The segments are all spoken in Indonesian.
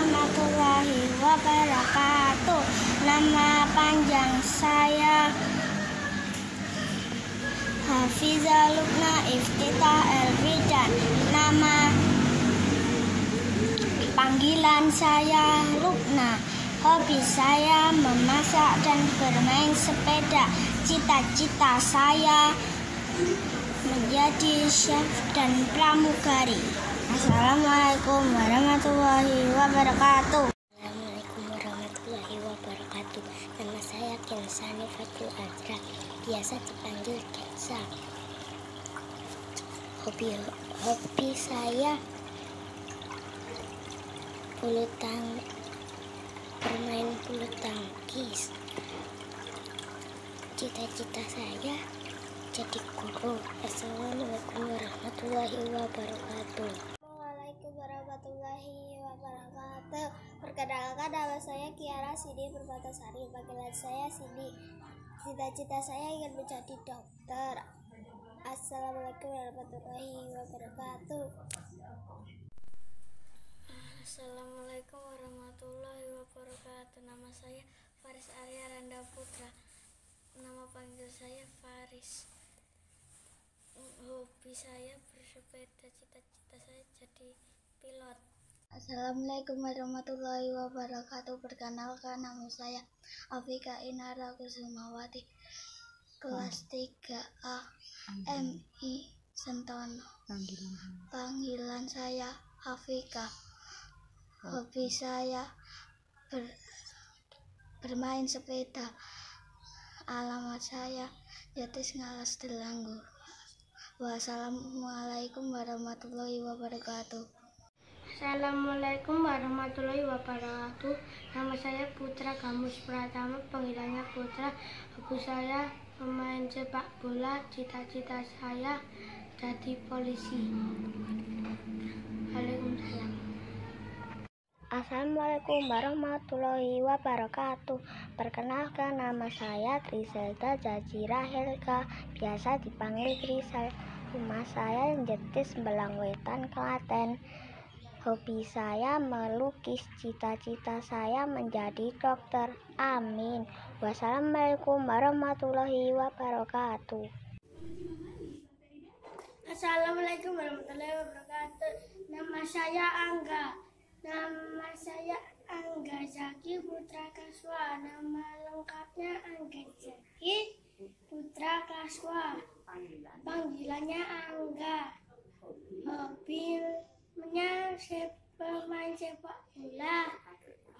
warahmatullahi wabarakatuh. Nama panjang saya Hafiza Lukna Iftitah Elvidan. Nama panggilan saya Lukna. Hobi saya memasak dan bermain sepeda. Cita-cita saya menjadi chef dan pramugari. Assalamualaikum warahmatullahi wabarakatuh. Assalamualaikum warahmatullahi wabarakatuh. Nama saya Kelsani Fatul Azra, biasa dipanggil Kelsa. Hobi hobi saya bulu tang bermain bulu tangkis. Cita-cita saya jadi guru. Assalamualaikum warahmatullahi wabarakatuh. Sidi Perbatasari. Panggilan saya Sidi. Cita-cita saya ingin menjadi dokter. Assalamualaikum warahmatullahi wabarakatuh. Assalamualaikum warahmatullahi wabarakatuh. Nama saya Faris Arya Randa Putra. Nama panggil saya Faris. Hobi saya bersepeda, cita-cita saya jadi pilot. Assalamualaikum warahmatullahi wabarakatuh. Perkenalkan nama saya Afika Inara Kusumawati. Kelas 3A MI Sentono. Panggilan saya Afika. Hobi saya ber- bermain sepeda. Alamat saya Jatis Ngalas Delanggu. Wassalamualaikum warahmatullahi wabarakatuh. Assalamualaikum warahmatullahi wabarakatuh. Nama saya Putra Gamus Pratama, panggilannya Putra. Hobi saya pemain sepak bola. Cita-cita saya jadi polisi. Waalaikumsalam. Assalamualaikum warahmatullahi wabarakatuh. Perkenalkan nama saya Triselda Jajira Helga, biasa dipanggil Trisel. Rumah saya di Jetis Belangwetan, Klaten. Hobi saya melukis, cita-cita saya menjadi dokter. Amin. Wassalamualaikum warahmatullahi wabarakatuh. Assalamualaikum warahmatullahi wabarakatuh. Nama saya Angga. Nama saya Angga Zaki Putra Kaswa. Nama lengkapnya Angga Zaki Putra Kaswa. Panggilannya Angga. Hobinya sep- pemain sepak bola.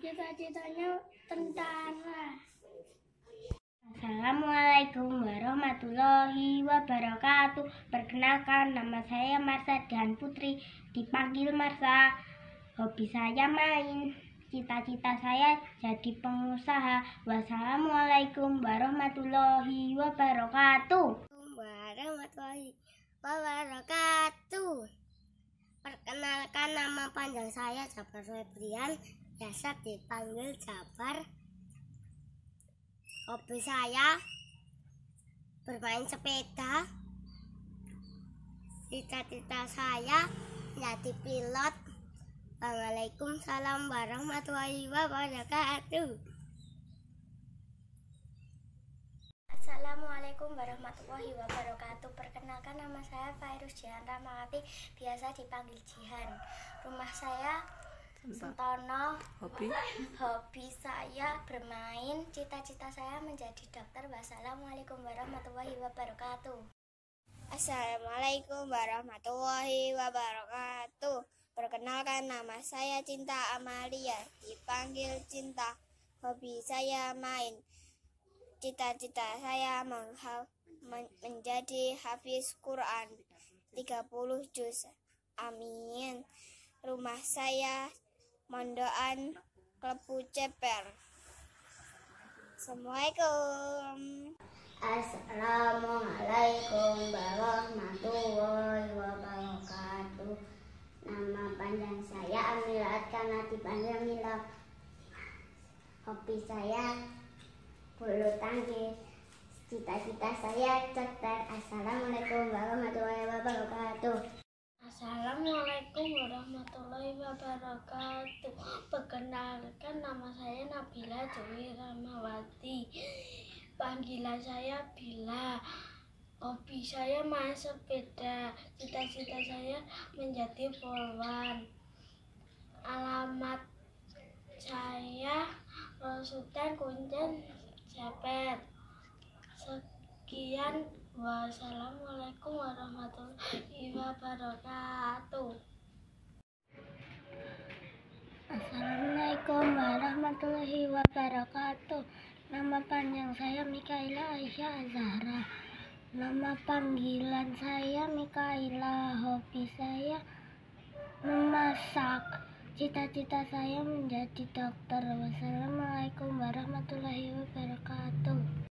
Cita-citanya tentara. Assalamualaikum warahmatullahi wabarakatuh. Perkenalkan nama saya Marsa dan Putri, dipanggil Marsa. Hobi saya main. Cita-cita saya jadi pengusaha. Wassalamualaikum warahmatullahi wabarakatuh. warahmatullahi wabarakatuh. Perkenalkan nama panjang saya Jabar Febrian, biasa dipanggil Jabar. Hobi saya bermain sepeda. Cita-cita saya jadi pilot. Waalaikumsalam warahmatullahi wabarakatuh. Assalamualaikum warahmatullahi wabarakatuh. Perkenalkan nama saya Fairus Jihan Ramawati, biasa dipanggil Jihan. Rumah saya Sentono. Hobi? Hobi saya bermain, cita-cita saya menjadi dokter. Wassalamualaikum warahmatullahi wabarakatuh. Assalamualaikum warahmatullahi wabarakatuh. Perkenalkan nama saya Cinta Amalia, dipanggil Cinta. Hobi saya main. Cita-cita saya mengha- men- menjadi hafiz Quran 30 juz. Amin. Rumah saya Mondoan Klepu Ceper. Assalamualaikum. Assalamualaikum warahmatullahi wabarakatuh. Nama panjang saya Amila karena dipanggil Mila. Hobi saya bulu tangkis. Cita-cita saya dokter. Assalamualaikum warahmatullahi wabarakatuh. Assalamualaikum warahmatullahi wabarakatuh. Perkenalkan nama saya Nabila Dewi Ramawati. Panggilan saya Bila. Hobi saya main sepeda. Cita-cita saya menjadi polwan. Alamat saya Rosudan Kuncen Japet. Sekian wassalamualaikum warahmatullahi wabarakatuh. Assalamualaikum warahmatullahi wabarakatuh. Nama panjang saya Mikaela Aisyah Azhara. Nama panggilan saya Mikaela. Hobi saya memasak. Cita-cita saya menjadi dokter. Wassalamualaikum warahmatullahi wabarakatuh.